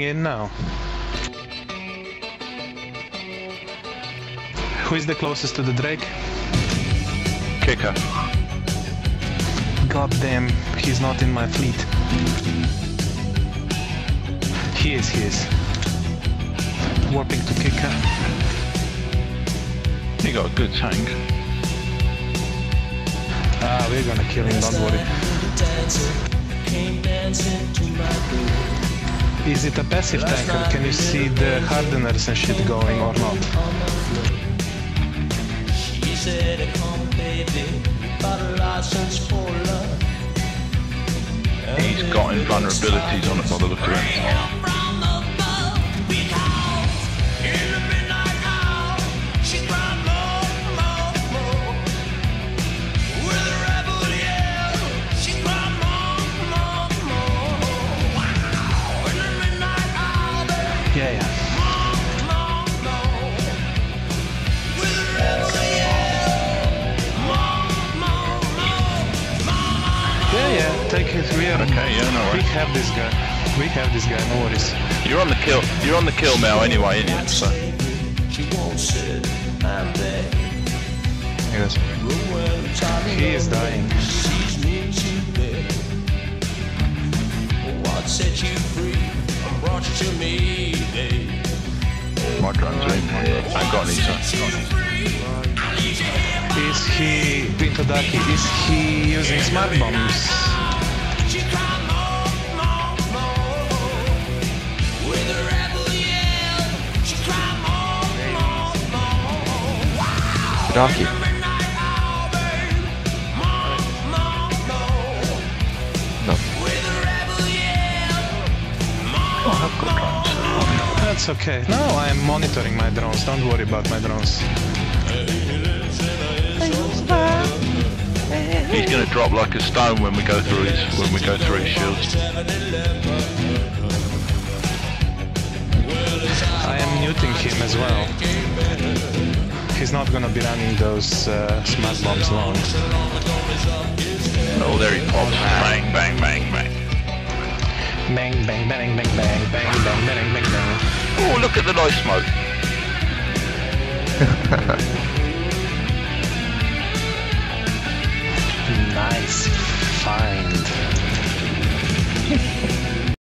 in now. Who is the closest to the Drake? Kicker. God damn, he's not in my fleet. He is, he is. Warping to Kicker. He got a good tank. Ah, we're gonna kill him, don't worry. Is it a passive tanker? Can you see the hardeners and shit going or not? He's got invulnerabilities on it by the look of it. Yeah, take it. We are Okay, yeah, no worries. We have this guy. We have this guy, no worries. You're on the kill. You're on the kill now anyway, ain't you? So She won't sit and beg. yes. He is dying. What set you free and brought you to me, babe? My drone's in. I got any, so. Is he, Pinto Darky, is he using smart bombs? She That's okay. No, I am monitoring my drones. Don't worry about my drones. He's gonna drop like a stone when we go through his when we go through his shields. I am muting him as well. He's not gonna be running those uh, smart bombs long. Oh, there he pops. Bang, bang, bang, bang. Bang, bang, bang, bang, bang, bang, bang, bang, bang, bang. Oh, look at the nice smoke.